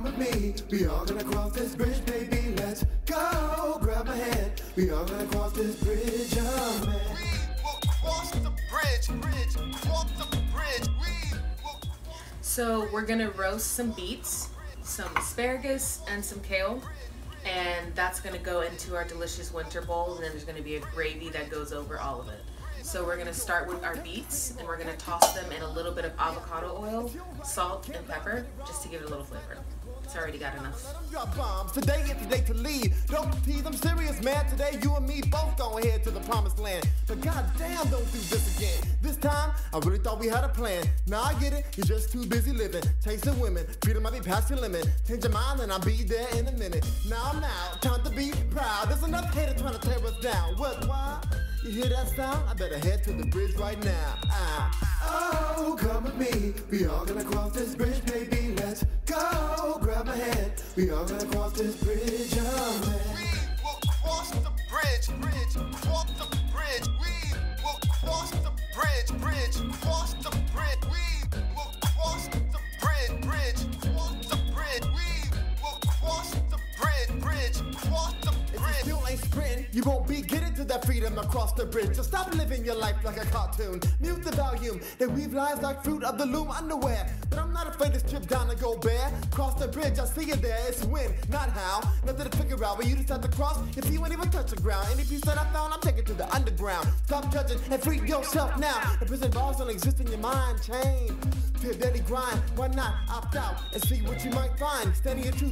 come with me. We all gonna cross this bridge, baby. Let's go. Grab my hand. We all gonna cross this bridge, oh man. We will cross the bridge, bridge, cross the bridge. We will So we're gonna roast some beets, some asparagus, and some kale. And that's gonna go into our delicious winter bowl, and then there's gonna be a gravy that goes over all of it. So we're gonna start with our beets, and we're gonna toss them in a little bit of avocado oil, salt, and pepper, just to give it a little flavor. It's already got enough. Today is the day to leave. Don't tease, I'm serious, man. Today you and me both gonna head to the promised land. But goddamn, don't do this again. This time, I really thought we had a plan. Now I get it, you're just too busy living, chasing women. Freedom might be past your limit. Change your mind and I'll be there in a minute. Now I'm out, time to be proud. There's enough haters trying to tear us down. What? Why? You hear that sound? I better head to the bridge right now. Ah. Oh, come with me. We all gonna cross this bridge, baby. Let's go. Grab my hand. We all gonna cross this bridge, oh man. We will cross the bridge, bridge, cross the bridge. We will cross the bridge, bridge, cross the bridge. We will cross the bridge, bridge, cross the bridge. We will cross the bridge, bridge, cross the If you ain't you won't be getting to that freedom across the bridge. So stop living your life like a cartoon. Mute the volume. They weave lies like fruit of the loom underwear. But I'm not afraid to strip down and go bare. Cross the bridge, I see you there. It's when, not how. Nothing to figure out, but you just have to cross. If you ain't even touch the ground, any piece that I found, I'm taking to the underground. Stop judging and free yourself now. The prison bars don't exist in your mind. Change to daily grind. Why not opt out and see what you might find? Standing your truth.